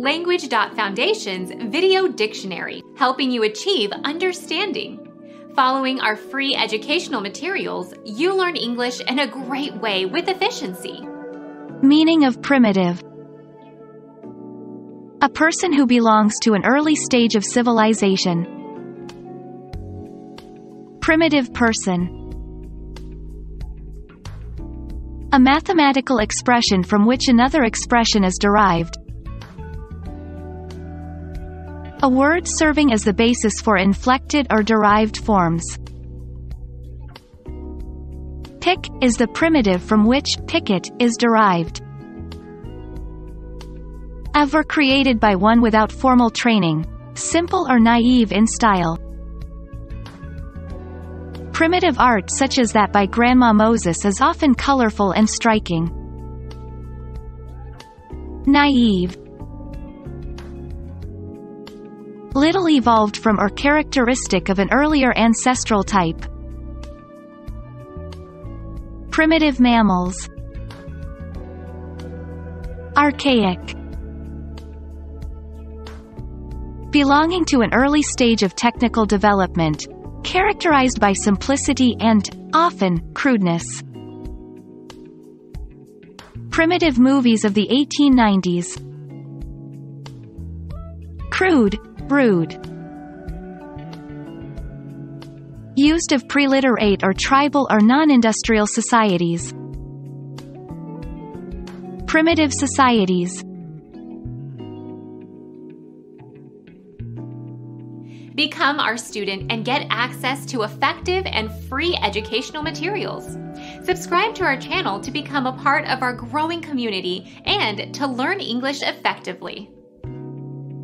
Language.Foundation's Video Dictionary, helping you achieve understanding. Following our free educational materials, you learn English in a great way with efficiency. Meaning of primitive A person who belongs to an early stage of civilization. Primitive person A mathematical expression from which another expression is derived. A word serving as the basis for inflected or derived forms. Pick is the primitive from which picket is derived. Ever created by one without formal training. Simple or naive in style. Primitive art such as that by Grandma Moses is often colorful and striking. Naive Little evolved from or characteristic of an earlier ancestral type. Primitive mammals Archaic Belonging to an early stage of technical development, characterized by simplicity and, often, crudeness. Primitive movies of the 1890s. Crude, rude. Used of preliterate or tribal or non-industrial societies. Primitive societies. Become our student and get access to effective and free educational materials. Subscribe to our channel to become a part of our growing community and to learn English effectively.